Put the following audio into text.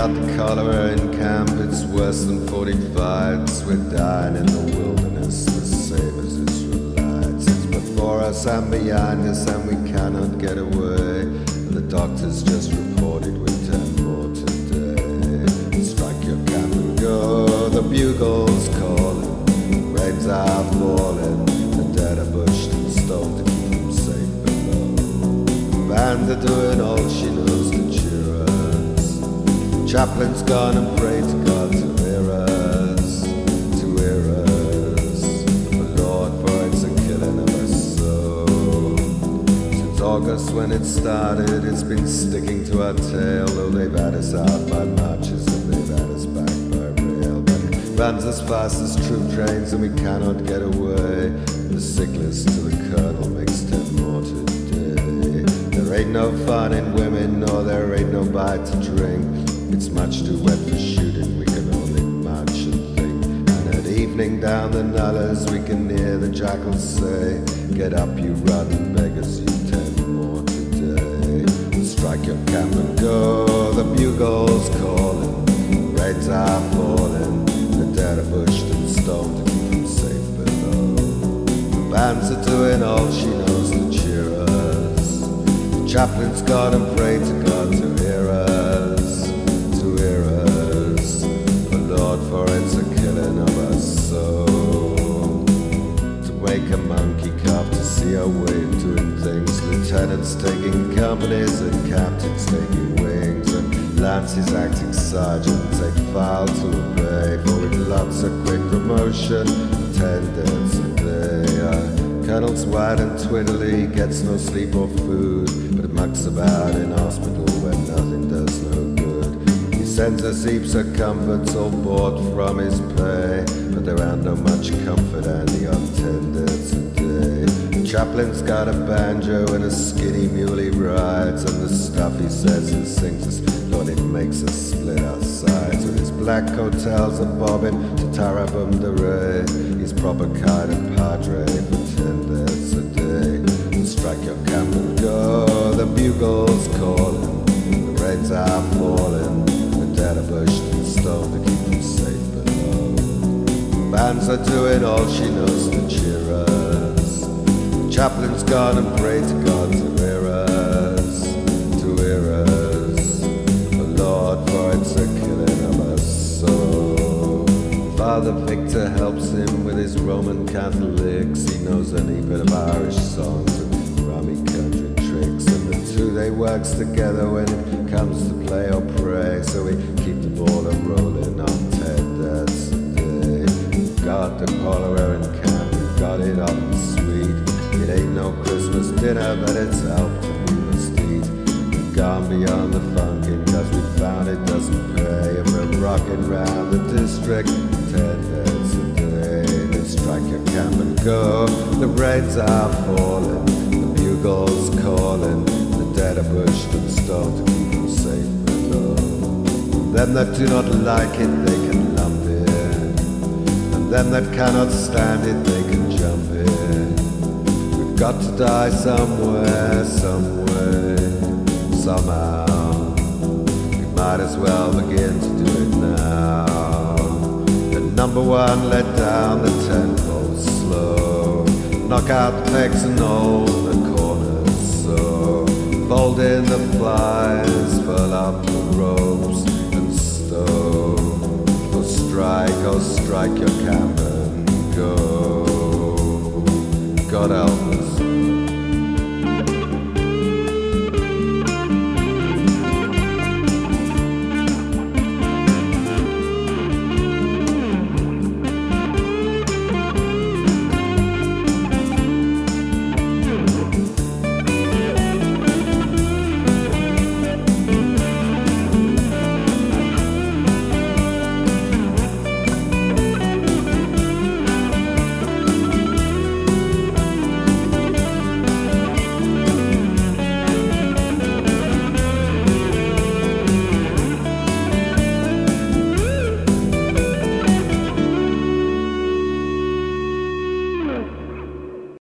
Got the cholera in camp, it's worse than 45s. We're dying in the wilderness, the same as Israelites. It's before us and behind us, and we cannot get away. And the doctors just reported with 10 more today. Strike your and go, the bugles calling, rains are falling, the dead are bushed and stoned to keep them safe below. Are doing all she knows. Chaplain's gone and prayed to God to hear us, to hear us. Oh Lord, for it's a killing of us so. Since August when it started, it's been sticking to our tail. Though they've had us out by marches and they've had us back by rail. But it runs as fast as troop trains and we cannot get away. The sickness to the colonel makes ten more today. There ain't no fun in women, nor there ain't no bite to drink. It's much too wet for shooting, we can only march and think. And at evening down the nullahs, we can hear the jackals say, Get up, you rotten beggars, you ten more today. Strike your camp and go, the bugles calling, rains are falling, the dead are bushed and stoned to keep them safe below. The bands are doing all she knows to cheer us. The chaplain's gone and prayed to God to Lieutenants taking companies and captains taking wings. And Lances acting sergeant, take file to obey. For with lots of quick promotion, ten deaths a day. Uh, Colonel's white and twiddly, gets no sleep or food, but mucks about in hospital where nothing does no good. He sends us heaps of comforts all bought from his pay, but there aren't no much comfort and the odd chaplain's got a banjo and a skinny muley rides, and the stuff he says and sings us, Lord, it makes us split our sides. With his black coattails a bobbing to Tarabum de Ray, he's proper kind of padre for ten deaths a day. Strike your camp and go, the bugles calling, the rains are falling, the dead are bushed and stoned to keep them safe below. Bands are doing all she knows to cheer chaplain's gone and prayed to God to hear us, to hear us. Oh Lord, for it's a killing of us so. Father Victor helps him with his Roman Catholics. He knows a bit of Irish songs and rummy country tricks. And the two they works together when it comes to play or pray. So we keep the ball a rolling on ten deaths a day. Got the cholera in camp, we got it up sweet. It ain't no Christmas dinner, but it's out we must eat. We've gone beyond the funkin' cause we found it doesn't pay. And we're rocking round the district ten deaths a day. They strike your camp and go. The rains are falling, the bugles calling. The dead are bushed and stoned to keep them safe below. Them that do not like it, they can lump it. And them that cannot stand it, they can jump it. Got to die somewhere, some way, somehow. We might as well begin to do it now. The number one, let down the ten poles slow. Knock out the pegs and hold the corners so. Fold in the flies, furl up the ropes and stow. Strike, oh strike your camp and go. What else?